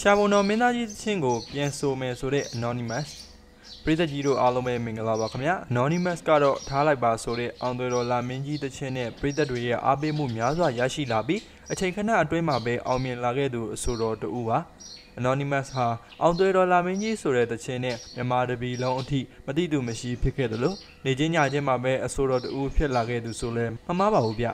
ရှာဘုံတော်မင်းသားကြီးသချင်းကိုပြန်ဆိုမယ်ဆိုတဲ့ anonymous ပရိသတ်ကြီးတို့အားလုံးပဲမင်္ဂလာပါခင်ဗျာ anonymous ကတော့ထားလိုက်ပါဆိုတဲ့အောင်သွေတော်လာမင်းကြီးသချင်းနဲ့ပရိသတ်တွေရဲ့အားပေးမှုများစွာရရှိလာပြီးအချိန်ခဏအတွင်းမှာပဲအောင်မြင်လာခဲ့သူအဆိုတော်တူပါ anonymous ဟာအောင်သွေတော်လာမင်းကြီးဆိုတဲ့သချင်းနဲ့မြန်မာတပီလုံးအထိမတိတူမရှိဖြစ်ခဲ့တယ်လို့နေချင်းညချင်းမှာပဲအဆိုတော်တူဖြစ်လာခဲ့သူဆိုလဲမမှားပါဘူးဗျ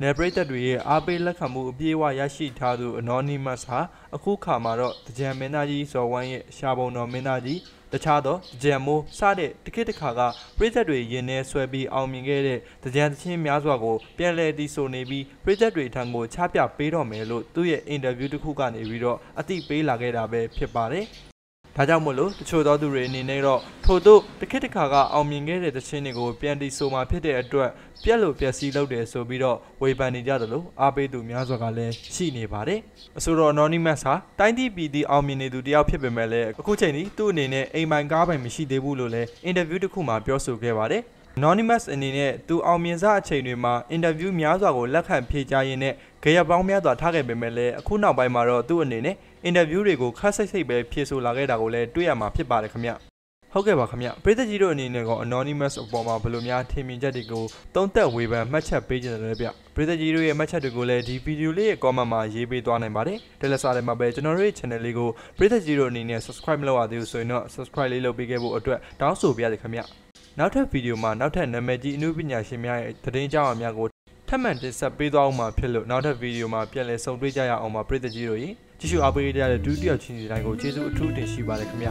နယ်ပရိသတ်တွေရဲ့အားပေးလက်ခံမှုအပြည့်အဝရရှိထားသူ anonymous ဟာအခုခါမှာတော့တကြံမင်းသားကြီးဇော်ဝမ်းရဲ့ရှားပုံတော်မင်းသားကြီးတခြားသောတကြံမိုးစတဲ့တခိတခါကပရိသတ်တွေရင်ထဲဆွဲပြီးအောင်မြင်ခဲ့တဲ့တကြံသချင်းများစွာကိုပြန်လည်တည်ဆိုနေပြီးပရိသတ်တွေထံကိုချပြပေးတော့မယ်လို့သူ့ရဲ့အင်တာဗျူးတစ်ခုကနေပြီးတော့အသိပေးလာခဲ့တာပဲဖြစ်ပါတယ် ဒါကြောင့်မို့လို့တချို့သောသူတွေအနေနဲ့တော့ထို့သို့တစ်ခေတ်တစ်ခါကအောင်မြင်ခဲ့တဲ့သချင်းတွေကိုပြန်တီဆိုမှဖြစ်တဲ့အတွက်ပြက်လို့ပြက်စီးလုပ်တယ်ဆိုပြီးတော့ဝေဖန်နေကြသလိုအားပေးသူများစွာကလည်းရှိနေပါတယ်အဆိုတော် anonymous ဟာတိုင်းပြည်ပြည်သည်အောင်မြင်နေသူတယောက်ဖြစ်ပေမဲ့လည်းအခုချိန်ထိသူ့အနေနဲ့အိမ်ပိုင်ကားပိုင်မရှိသေးဘူးလို့လည်းအင်တာဗျူးတစ်ခုမှာပြောဆိုခဲ့ပါတယ် anonymous အနေနဲ့သူအောင်မြင်စားအချိန်တွေမှာအင်တာဗျူးများစွာကိုလက်ခံဖြေကြားရင်းနဲ့ကြရပေါင်းများစွာထားခဲ့ပေမဲ့လည်းအခုနောက်ပိုင်းမှာတော့သူ့အနေနဲ့အင်တာဗျူးတွေကိုခက်ဆိတ်ဆိတ်ပဲဖြေဆိုလာခဲ့တာကိုလည်းတွေ့ရမှာဖြစ်ပါတယ်ခင်ဗျဟုတ်ကဲ့ပါခင်ဗျပရိသတ်ကြီးတို့အနေနဲ့က anonymous အပေါ်မှာဘယ်လိုများထင်မြင်ချက်တွေကိုသုံးသက်ဝေဖန်မှတ်ချက်ပေးကြတယ်လဲဗျပရိသတ်ကြီးတို့ရဲ့မှတ်ချက်တွေကိုလည်းဒီဗီဒီယိုလေးရဲ့ comment မှာရေးပေးသွားနိုင်ပါတယ်တယ်လက်စာထဲမှာပဲကျွန်တော်တို့ရဲ့ channel လေးကိုပရိသတ်ကြီးတို့အနေနဲ့ subscribe မလုပ်ရသေးဘူးဆိုရင်တော့ subscribe လေးလုပ်ပေးခဲ့ဖို့အတွက်တောင်းဆိုပါရစေခင်ဗျ နောက်ထပ်ဗီဒီယိုမှာနောက်ထပ်နာမည်ကြီးအမှုပညာရှင်များရဲ့သတင်းကြောင်းအများကိုထပ်မံတင်ဆက်ပေးသွားအောင်မှာဖြစ်လို့နောက်ထပ်ဗီဒီယိုမှာပြန်လည်ဆုံတွေ့ကြရအောင်ပါပရိသတ်ကြီးတို့ရေကြည့်ရှုအားပေးကြတဲ့ဒုတိယချင်းစီတိုင်းကိုကျေးဇူးအထူးတင်ရှိပါတယ်ခင်ဗျ